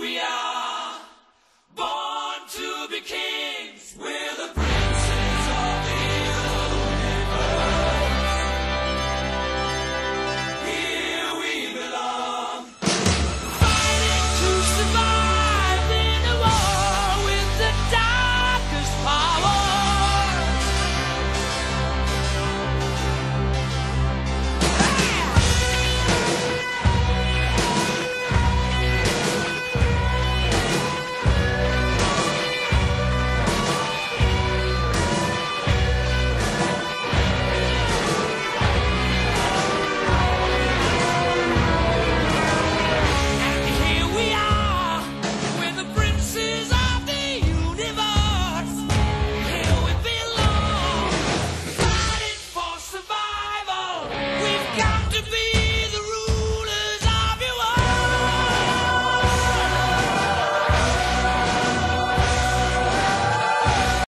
we are.